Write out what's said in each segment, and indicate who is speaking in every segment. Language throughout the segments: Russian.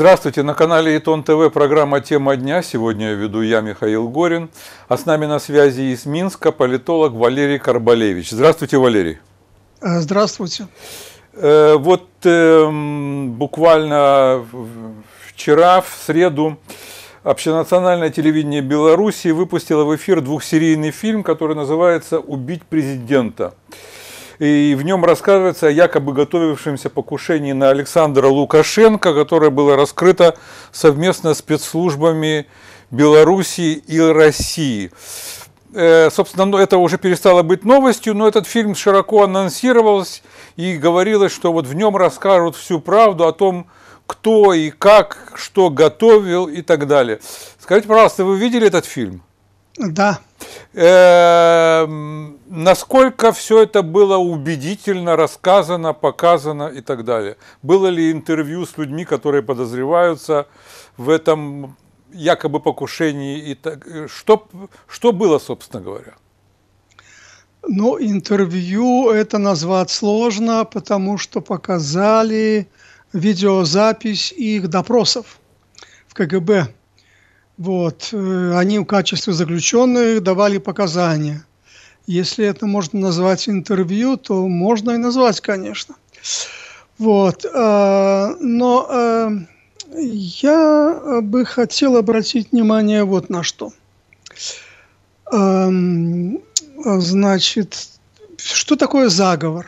Speaker 1: Здравствуйте, на канале Итон ТВ программа «Тема дня». Сегодня я веду я, Михаил Горин. А с нами на связи из Минска политолог Валерий Карбалевич. Здравствуйте, Валерий.
Speaker 2: Э, здравствуйте.
Speaker 1: Э, вот э, буквально вчера, в среду, Общенациональное телевидение Беларуси выпустило в эфир двухсерийный фильм, который называется «Убить президента» и в нем рассказывается о якобы готовившемся покушении на Александра Лукашенко, которое было раскрыто совместно спецслужбами Белоруссии и России. Э, собственно, ну, это уже перестало быть новостью, но этот фильм широко анонсировался и говорилось, что вот в нем расскажут всю правду о том, кто и как, что готовил и так далее. Скажите, пожалуйста, вы видели этот фильм?
Speaker 2: Да.
Speaker 1: Эм, насколько все это было убедительно рассказано, показано и так далее? Было ли интервью с людьми, которые подозреваются в этом якобы покушении? И так, что, что было, собственно говоря?
Speaker 2: Ну, интервью это назвать сложно, потому что показали видеозапись их допросов в КГБ. Вот. Э, они в качестве заключенных давали показания. Если это можно назвать интервью, то можно и назвать, конечно. Вот. Э, но э, я бы хотел обратить внимание вот на что. Эм, значит, что такое заговор?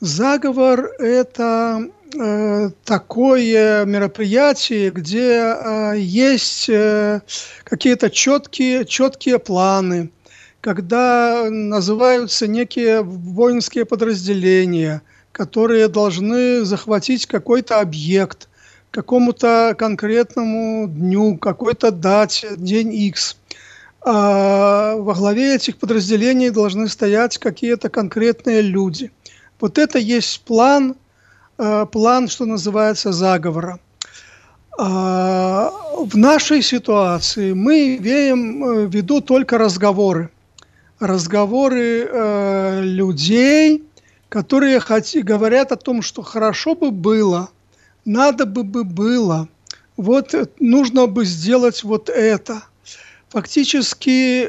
Speaker 2: Заговор – это такое мероприятие, где э, есть э, какие-то четкие, четкие планы, когда называются некие воинские подразделения, которые должны захватить какой-то объект какому-то конкретному дню, какой-то дате, день X. А во главе этих подразделений должны стоять какие-то конкретные люди. Вот это есть план – Э, план, что называется, заговора. А, в нашей ситуации мы имеем э, в виду только разговоры. Разговоры э, людей, которые говорят о том, что хорошо бы было, надо бы бы было, вот нужно бы сделать вот это. Фактически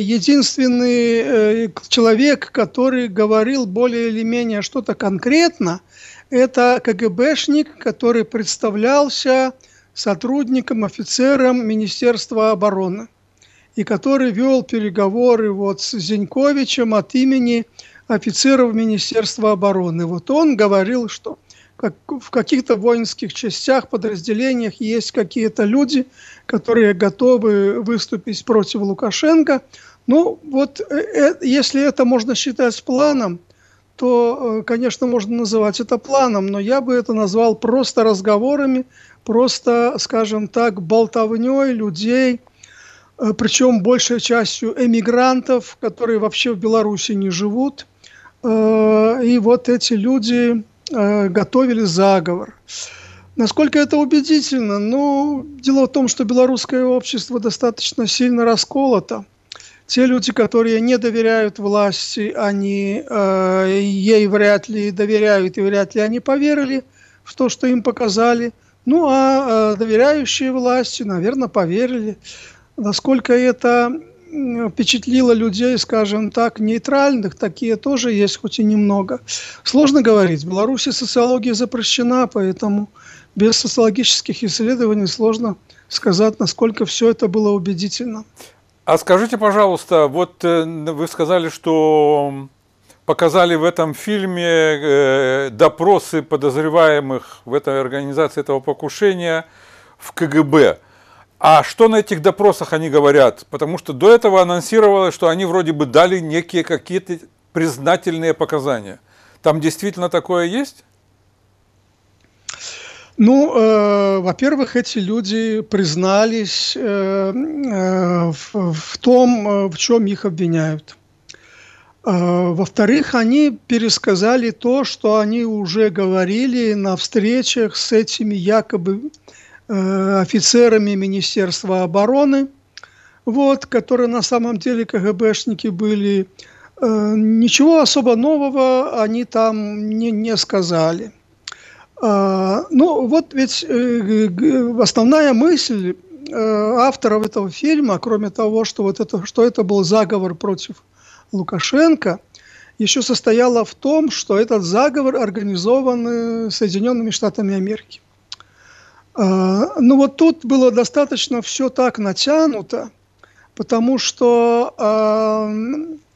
Speaker 2: единственный человек, который говорил более или менее что-то конкретно, это КГБшник, который представлялся сотрудником, офицером Министерства обороны и который вел переговоры вот с Зиньковичем от имени офицеров Министерства обороны. Вот он говорил, что как в каких-то воинских частях, подразделениях есть какие-то люди, которые готовы выступить против Лукашенко. Ну, вот э, э если это можно считать планом, то, э, конечно, можно называть это планом, но я бы это назвал просто разговорами, просто, скажем так, болтовней людей, э, причем большей частью эмигрантов, которые вообще в Беларуси не живут. Э, и вот эти люди готовили заговор. Насколько это убедительно? Ну, дело в том, что белорусское общество достаточно сильно расколото – те люди, которые не доверяют власти, они э, ей вряд ли доверяют и вряд ли они поверили в то, что им показали. Ну а э, доверяющие власти, наверное, поверили. Насколько это впечатлило людей, скажем так, нейтральных, такие тоже есть, хоть и немного. Сложно говорить. В Беларуси социология запрещена, поэтому без социологических исследований сложно сказать, насколько все это было убедительно.
Speaker 1: А скажите, пожалуйста, вот э, вы сказали, что показали в этом фильме э, допросы подозреваемых в этой организации этого покушения в КГБ. А что на этих допросах они говорят? Потому что до этого анонсировалось, что они вроде бы дали некие какие-то признательные показания. Там действительно такое есть?
Speaker 2: Ну, э, во-первых, эти люди признались э, э, в, в том, э, в чем их обвиняют. Э, во-вторых, они пересказали то, что они уже говорили на встречах с этими якобы э, офицерами Министерства обороны, вот, которые на самом деле КГБшники были. Ничего особо нового они там не, не сказали. Ну, вот ведь основная мысль авторов этого фильма, кроме того, что вот это, что это был заговор против Лукашенко, еще состояла в том, что этот заговор организован Соединенными Штатами Америки. А, ну вот тут было достаточно все так натянуто, потому что а, а,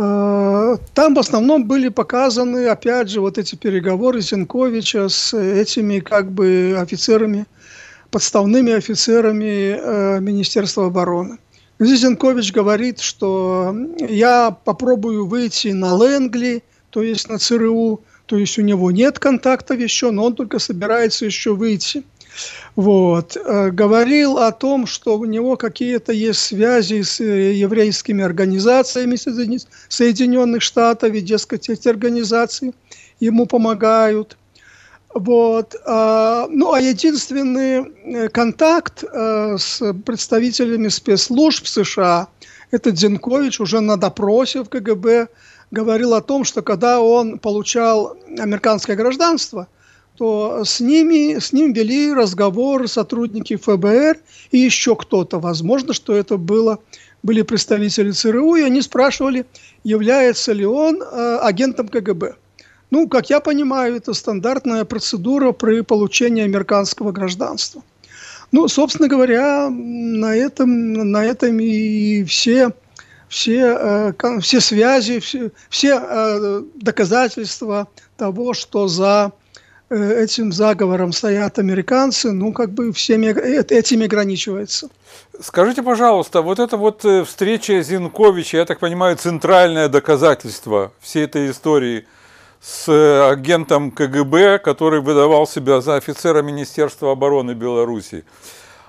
Speaker 2: там в основном были показаны, опять же, вот эти переговоры Зинковича с этими как бы офицерами, подставными офицерами Министерства обороны. Зизенкович говорит, что я попробую выйти на Лэнгли, то есть на ЦРУ, то есть у него нет контактов еще, но он только собирается еще выйти. Вот. Э, говорил о том, что у него какие-то есть связи с э, еврейскими организациями Соединенных Штатов, и, дескать, эти организации ему помогают. Вот. А, ну, а единственный э, контакт с представителями спецслужб США, это Дзенкович уже на допросе в КГБ говорил о том, что когда он получал американское гражданство, то с ними, с ним вели разговор сотрудники ФБР и еще кто-то. Возможно, что это было, были представители ЦРУ, и они спрашивали, является ли он э, агентом КГБ. Ну, как я понимаю, это стандартная процедура при получении американского гражданства. Ну, собственно говоря, на этом, на этом и все, все, э, все связи, все, все э, доказательства того, что за этим заговором стоят американцы, ну, как бы всеми, этим ограничивается.
Speaker 1: Скажите, пожалуйста, вот эта вот встреча Зинковича, я так понимаю, центральное доказательство всей этой истории – с агентом КГБ, который выдавал себя за офицера Министерства обороны Беларуси.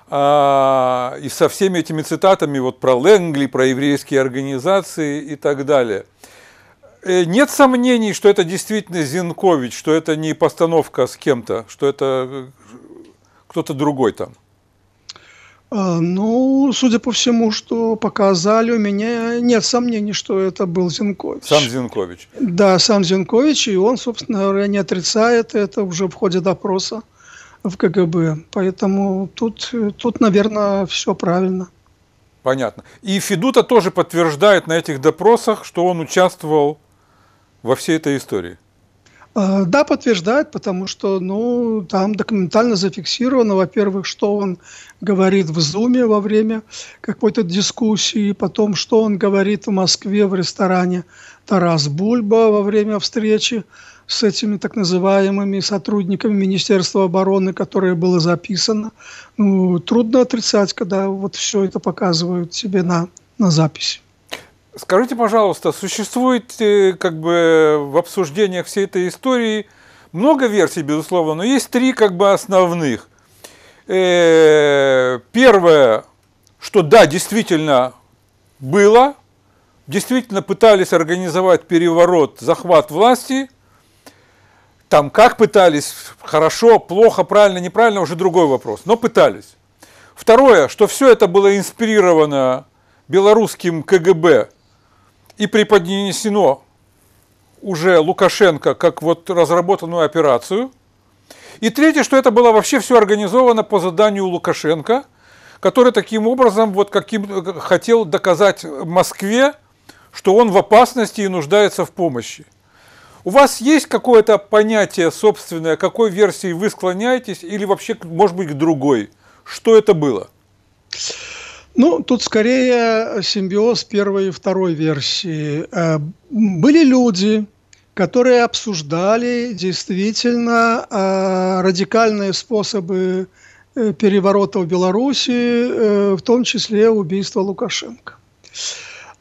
Speaker 1: А, и со всеми этими цитатами вот про Ленгли, про еврейские организации и так далее. Э, нет сомнений, что это действительно Зинкович, что это не постановка с кем-то, что это э, кто-то другой там.
Speaker 2: А, ну, судя по всему, что показали, у меня нет сомнений, что это был Зинкович.
Speaker 1: Сам Зинкович.
Speaker 2: Да, сам Зинкович, и он, собственно говоря, не отрицает это уже в ходе допроса в КГБ. Поэтому тут, тут наверное, все правильно.
Speaker 1: Понятно. И Федута тоже подтверждает на этих допросах, что он участвовал во всей этой истории.
Speaker 2: А, да, подтверждает, потому что ну, там документально зафиксировано, во-первых, что он говорит в Зуме во время какой-то дискуссии, потом, что он говорит в Москве в ресторане Тарас Бульба во время встречи с этими так называемыми сотрудниками Министерства обороны, которое было записано. Ну, трудно отрицать, когда вот все это показывают себе на, на записи.
Speaker 1: Скажите, пожалуйста, существует э, как бы в обсуждениях всей этой истории много версий, безусловно, но есть три как бы основных. Э, первое, что да, действительно было, действительно пытались организовать переворот, захват власти. Там как пытались, хорошо, плохо, правильно, неправильно, уже другой вопрос, но пытались. Второе, что все это было инспирировано белорусским КГБ и преподнесено уже Лукашенко как вот разработанную операцию. И третье, что это было вообще все организовано по заданию Лукашенко, который таким образом вот каким хотел доказать Москве, что он в опасности и нуждается в помощи. У вас есть какое-то понятие собственное, какой версии вы склоняетесь, или вообще, может быть, к другой? Что это было?
Speaker 2: Ну, тут скорее симбиоз первой и второй версии. Э, были люди, которые обсуждали действительно э, радикальные способы э, переворота в Беларуси, в том числе убийство Лукашенко.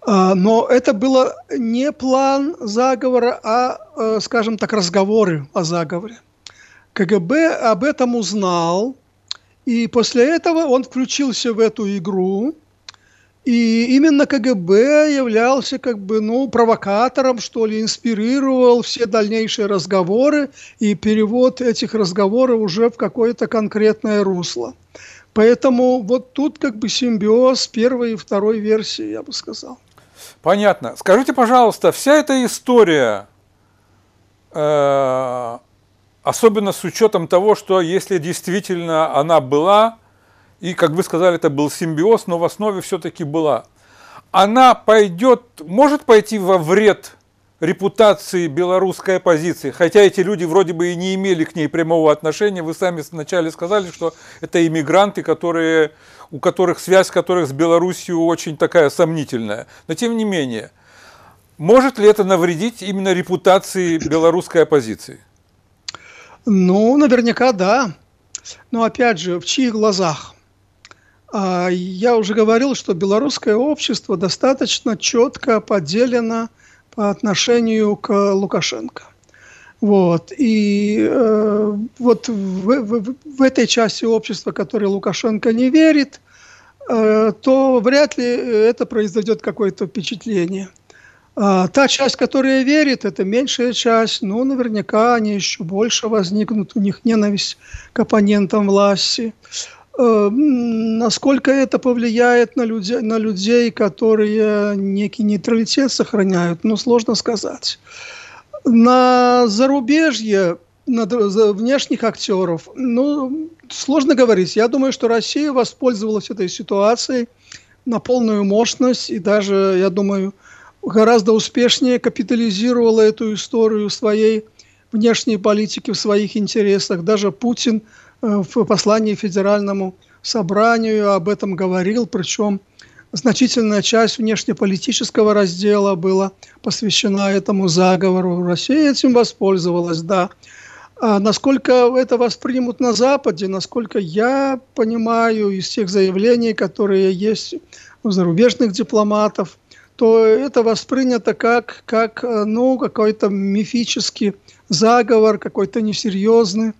Speaker 2: Но это было не план заговора, а, скажем так, разговоры о заговоре. КГБ об этом узнал – и после этого он включился в эту игру, и именно КГБ являлся как бы, ну, провокатором, что ли, инспирировал все дальнейшие разговоры и перевод этих разговоров уже в какое-то конкретное русло. Поэтому вот тут как бы симбиоз первой и второй версии, я бы сказал.
Speaker 1: Понятно. Скажите, пожалуйста, вся эта история, э, особенно с учетом того, что если действительно она была, и, как вы сказали, это был симбиоз, но в основе все-таки была, она пойдет, может пойти во вред репутации белорусской оппозиции, хотя эти люди вроде бы и не имели к ней прямого отношения. Вы сами вначале сказали, что это иммигранты, которые, у которых связь которых с Белоруссией очень такая сомнительная. Но тем не менее, может ли это навредить именно репутации белорусской оппозиции?
Speaker 2: Ну, наверняка да. Но опять же, в чьих глазах? А, я уже говорил, что белорусское общество достаточно четко поделено по отношению к Лукашенко. Вот. И э, вот в, в, в этой части общества, которой Лукашенко не верит, э, то вряд ли это произойдет какое-то впечатление. А та часть, которая верит, это меньшая часть, но наверняка они еще больше возникнут, у них ненависть к оппонентам власти. Э, насколько это повлияет на людей, на людей, которые некий нейтралитет сохраняют, ну, сложно сказать. На зарубежье, на внешних актеров, ну, сложно говорить. Я думаю, что Россия воспользовалась этой ситуацией на полную мощность и даже, я думаю, гораздо успешнее капитализировала эту историю своей внешней политики в своих интересах. Даже Путин – Э, в послании Федеральному собранию об этом говорил, причем значительная часть внешнеполитического раздела была посвящена этому заговору. Россия этим воспользовалась, да. А насколько это воспримут на Западе, насколько я понимаю из тех заявлений, которые есть у зарубежных дипломатов, то это воспринято как, как ну, какой-то мифический заговор, какой-то несерьезный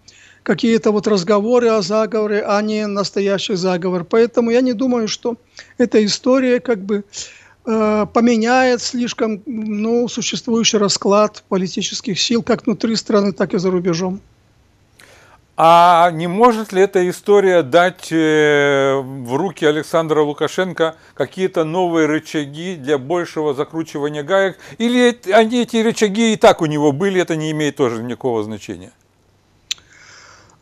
Speaker 2: какие-то вот разговоры о заговоре, а не настоящий заговор. Поэтому я не думаю, что эта история как бы э, поменяет слишком ну, существующий расклад политических сил как внутри страны, так и за рубежом.
Speaker 1: А не может ли эта история дать э, в руки Александра Лукашенко какие-то новые рычаги для большего закручивания гаек? Или они, эти рычаги и так у него были, это не имеет тоже никакого значения?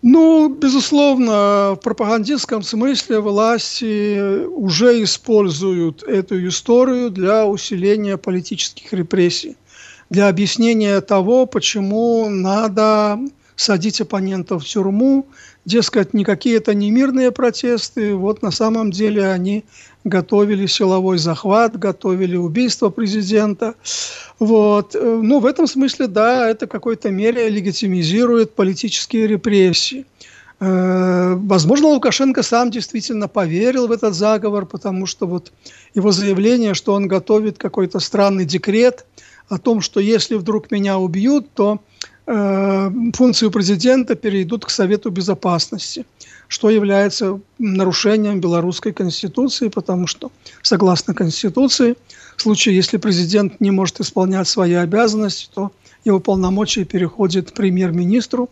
Speaker 2: Ну, безусловно, в пропагандистском смысле власти уже используют эту историю для усиления политических репрессий, для объяснения того, почему надо садить оппонентов в тюрьму, дескать, никакие это не мирные протесты, вот на самом деле они готовили силовой захват, готовили убийство президента. Вот. Ну, в этом смысле, да, это в какой-то мере легитимизирует политические репрессии. Э, возможно, Лукашенко сам действительно поверил в этот заговор, потому что вот его заявление, что он готовит какой-то странный декрет о том, что если вдруг меня убьют, то э, функции президента перейдут к Совету Безопасности что является нарушением белорусской конституции, потому что, согласно конституции, в случае, если президент не может исполнять свои обязанности, то его полномочия переходят премьер-министру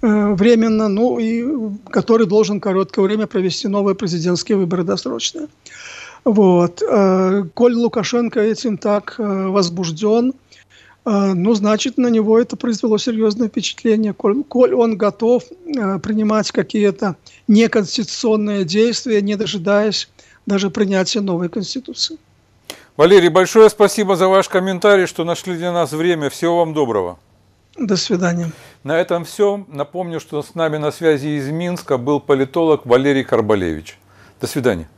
Speaker 2: э, временно, ну и который должен короткое время провести новые президентские выборы досрочные. Вот. Э, коль Лукашенко этим так э, возбужден, ну, значит, на него это произвело серьезное впечатление. Коль, коль он готов э, принимать какие-то неконституционные действия, не дожидаясь даже принятия новой Конституции.
Speaker 1: Валерий, большое спасибо за ваш комментарий, что нашли для нас время. Всего вам доброго.
Speaker 2: До свидания.
Speaker 1: На этом все. Напомню, что с нами на связи из Минска был политолог Валерий Карбалевич. До свидания.